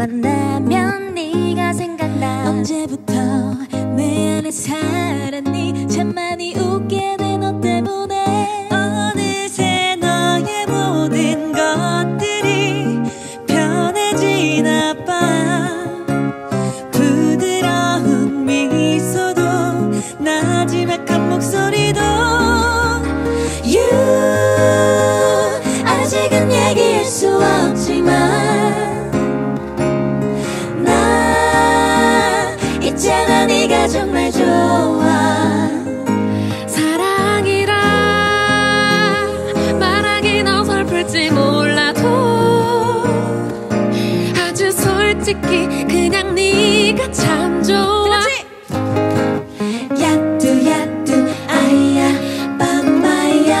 만 나면 네가 생각나. 언제부터 내 안에 살았니? 참 많이 웃게 솔직히 그냥 네가 참 좋아. 야뚜 야뚜 아이야 빰바야.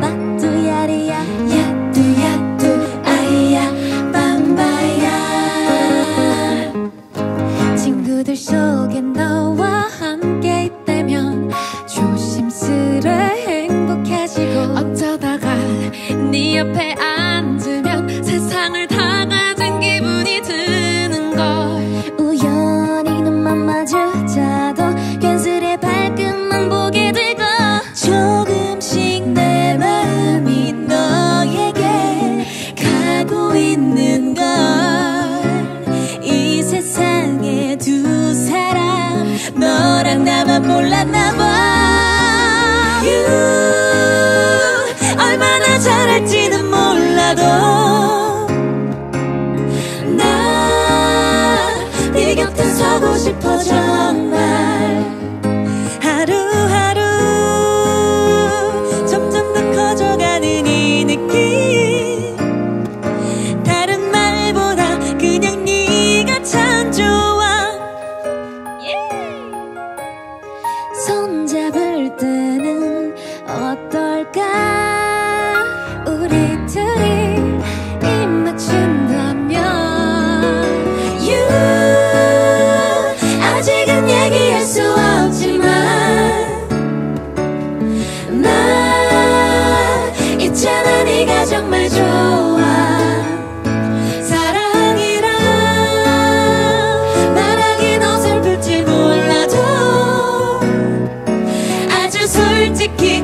빠뚜 야리야. 야뚜 야뚜 아이야 빰바야. 친구들 속에 너와 함께 있다면 조심스레 행복해지고. 어쩌다가 네 옆에 너랑 나만 몰랐나 봐. You 얼마나 잘할지는 몰라도 나 네 곁에 서고 싶어 정 어떨까? 우리 둘이 입 맞춘다면 You 아직은 얘기할 수 없지만 나 있잖아 네가 정말 좋아. 솔직히